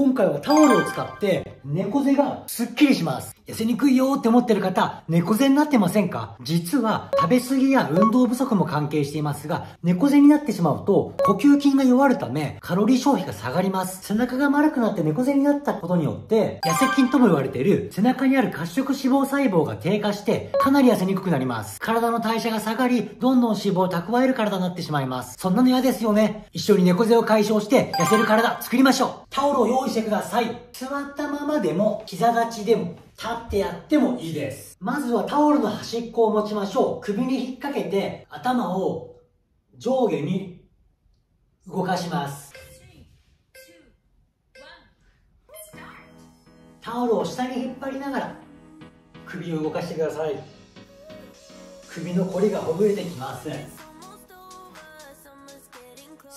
今回はタオルを使って猫背がスッキリします。痩せにくいよーって思ってる方、猫背になってませんか？実は食べ過ぎや運動不足も関係していますが、猫背になってしまうと呼吸筋が弱るためカロリー消費が下がります。背中が丸くなって猫背になったことによって痩せ筋とも言われている背中にある褐色脂肪細胞が低下してかなり痩せにくくなります。体の代謝が下がり、どんどん脂肪を蓄える体になってしまいます。そんなの嫌ですよね。一緒に猫背を解消して痩せる体作りましょう。タオルを用意してください。座ったままでも膝立ちでも立ってやってもいいです。まずはタオルの端っこを持ちましょう。首に引っ掛けて頭を上下に動かします。タオルを下に引っ張りながら首を動かしてください。首のこりがほぐれてきます。好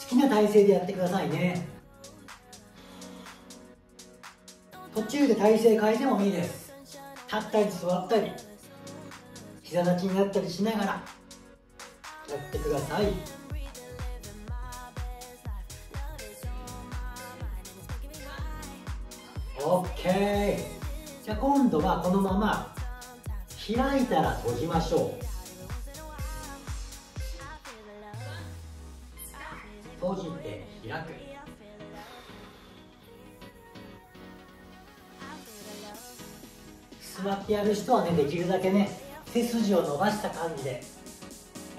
きな体勢でやってくださいね。途中で体勢変えてもいいです。立ったり座ったり膝立ちになったりしながらやってください。OK じゃあ今度はこのまま開いたら閉じましょう。閉じて開く。座ってやる人はねできるだけね背筋を伸ばした感じで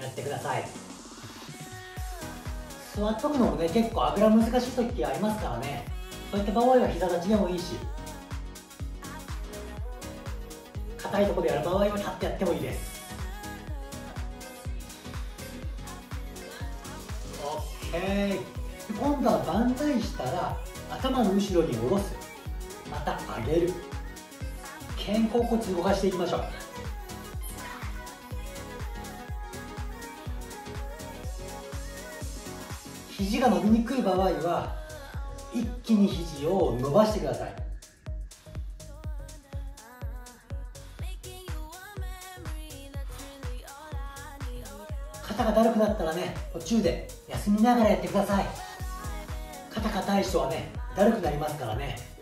やってください。座っとくのもね結構あぐら難しい時ありますからね。そういった場合は膝立ちでもいいし硬いところでやる場合は立ってやってもいいです。OK 今度は万歳したら頭の後ろに下ろす。また上げる。肩甲骨動かしていきましょう。肘が伸びにくい場合は一気に肘を伸ばしてください。肩がだるくなったらね途中で休みながらやってください。肩硬い人はねだるくなりますからね。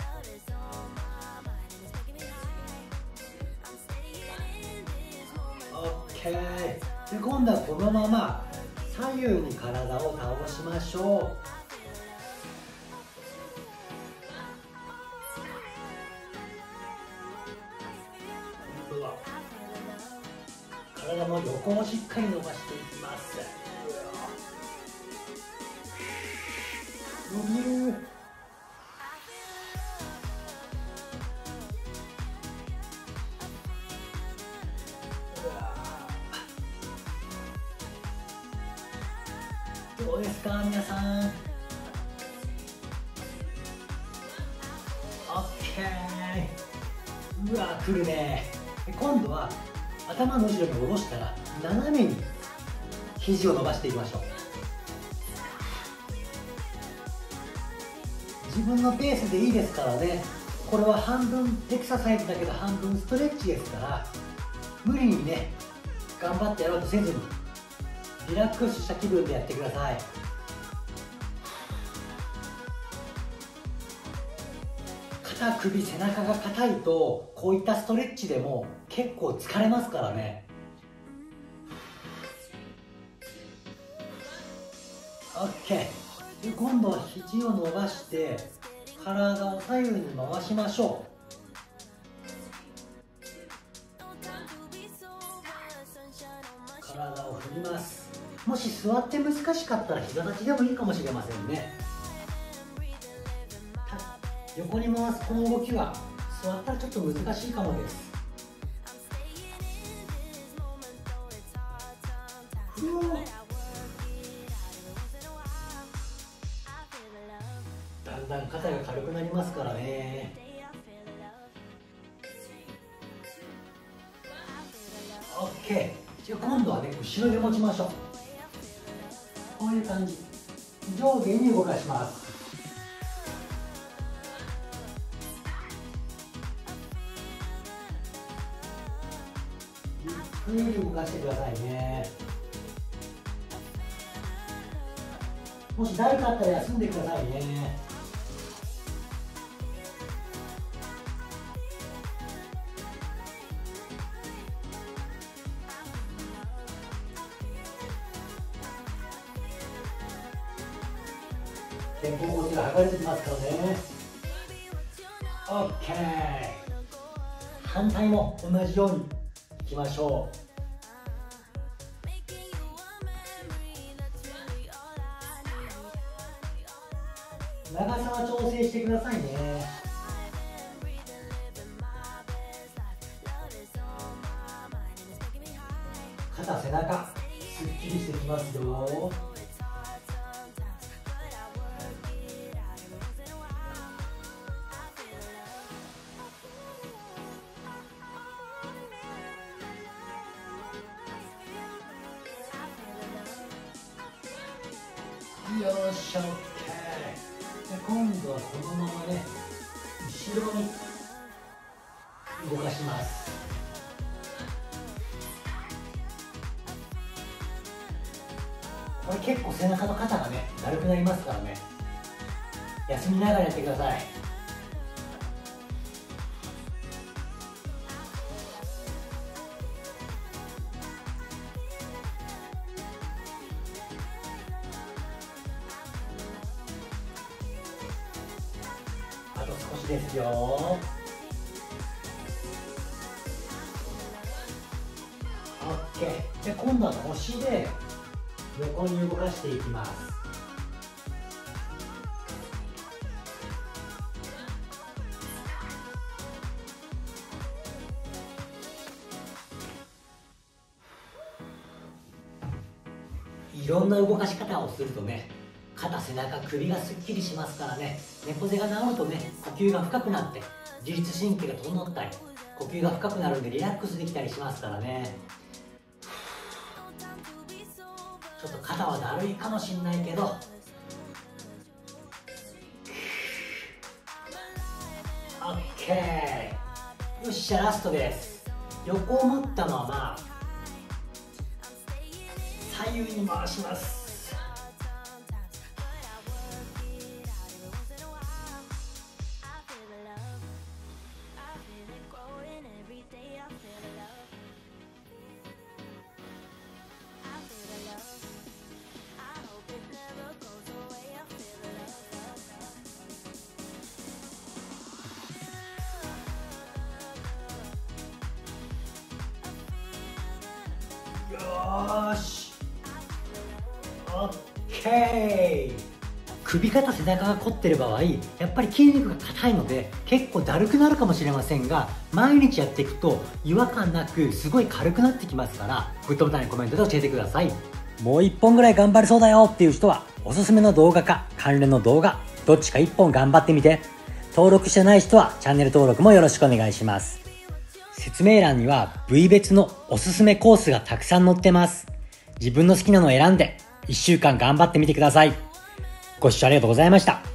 OK で今度はこのまま左右に体を倒しましょう。体の横をしっかり伸ばしていきます。伸びる。ですか皆さん。OK うわ来るね。今度は頭の後ろに下ろしたら斜めに肘を伸ばしていきましょう。自分のペースでいいですからね。これは半分エクササイズだけど半分ストレッチですから無理にね頑張ってやろうとせずに。リラックスした気分でやってください。肩首背中が硬いとこういったストレッチでも結構疲れますからね。OK で今度は肘を伸ばして体を左右に回しましょう。体を振ります。もし座って難しかったら膝立ちでもいいかもしれませんね。横に回すこの動きは座ったらちょっと難しいかもです。だんだん肩が軽くなりますからね。OK じゃあ今度はね後ろで持ちましょう。ういう感じ。上下に動かします。ゆっくり動かしてくださいね。もし誰かあったら休んでくださいね。肩甲骨が剥がれてきますからね OK 反対も同じようにいきましょう。長さは調整してくださいね。肩背中すっきりしてきますよ。よっしゃ OK で今度はこのままね後ろに動かします。これ結構背中と肩がねだるくなりますからね。休みながらやってください。少しですよ。OK で今度は腰で横に動かしていきます。いろんな動かし方をするとね肩背中首がすっきりしますからね。猫背が治るとね呼吸が深くなって自律神経が整ったり呼吸が深くなるんでリラックスできたりしますからね。ちょっと肩はだるいかもしんないけど。オッケー。よっしゃラストです。横を持ったまま左右に回します。ーし。オッケー。首肩背中が凝ってる場合やっぱり筋肉が硬いので結構だるくなるかもしれませんが毎日やっていくと違和感なくすごい軽くなってきますからグッドボタンやコメントで教えてください。もう一本ぐらい頑張れそうだよっていう人はおすすめの動画か関連の動画どっちか一本頑張ってみて。登録してない人はチャンネル登録もよろしくお願いします。説明欄には部位別のおすすめコースがたくさん載ってます。自分の好きなのを選んで1週間頑張ってみてください。ご視聴ありがとうございました。